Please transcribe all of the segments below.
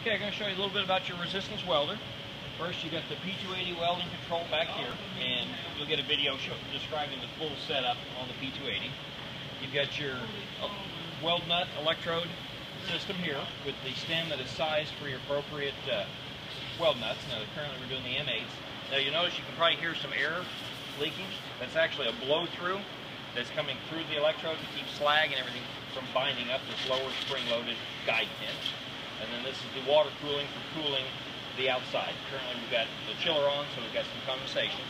Okay, I'm going to show you a little bit about your resistance welder. First, you got the P280 welding control back here, and you'll get a video show, describing the full setup on the P280. You've got your uh, weld nut electrode system here with the stem that is sized for your appropriate uh, weld nuts. Now, currently we're doing the M8s. Now, you notice you can probably hear some air leaking. That's actually a blow-through that's coming through the electrode to keep slag and everything from binding up this lower spring-loaded guide pin. And then this is the water cooling for cooling the outside. Currently we've got the chiller on, so we've got some condensation.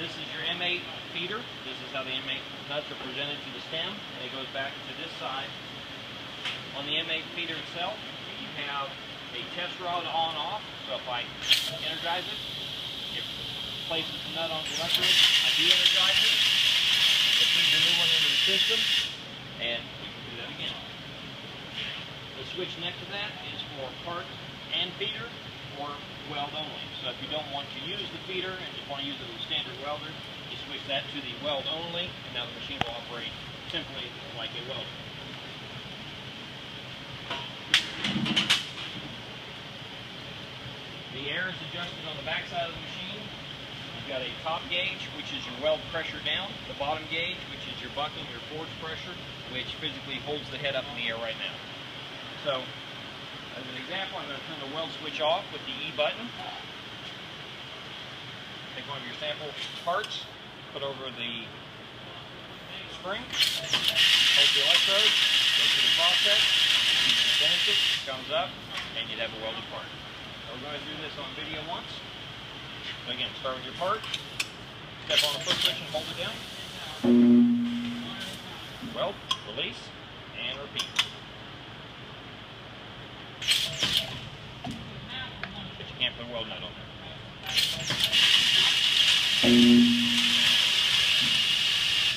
This is your M8 feeder. This is how the M8 nuts are presented to the stem, and it goes back to this side. On the M8 feeder itself, you have a test rod on-off, so if I energize it, it places the nut on the electrode, I de-energize it, it feeds a new one into the system, and we can do that again. The switch next to that is for part and feeder or weld only. So if you don't want to use the feeder and just want to use it as a standard welder, you switch that to the weld only, and now the machine will operate simply like a welder. The air is adjusted on the back side of the machine. You've got a top gauge, which is your weld pressure down, the bottom gauge, which is your bucking, your forge pressure, which physically holds the head up in the air right now. So, as an example, I'm going to turn the weld switch off with the E button. Take one of your sample parts, put over the spring, hold the electrode, go through the process, finish it, comes up, and you'd have a welded part. So we're going to do this on video once. So again, start with your part, step on the foot switch and hold it down. Weld, release, and repeat. But you can't put.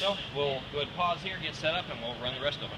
So we'll go ahead and pause here, get set up, and we'll run the rest of them.